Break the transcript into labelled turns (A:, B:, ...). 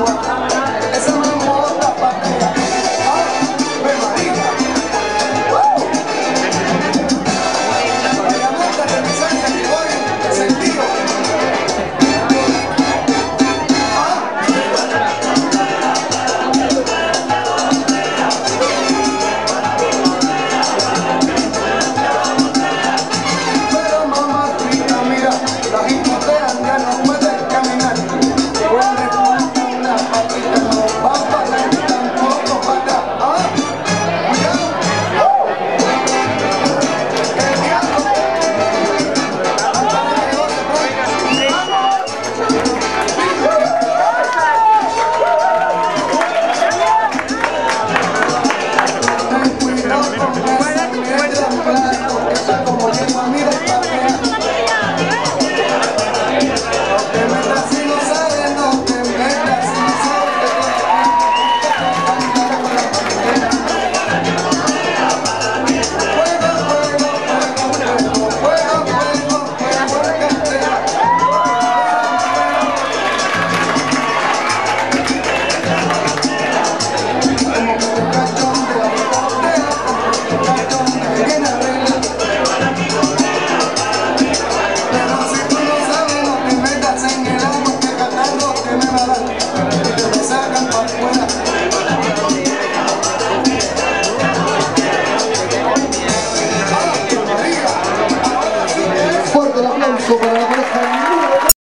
A: Gracias.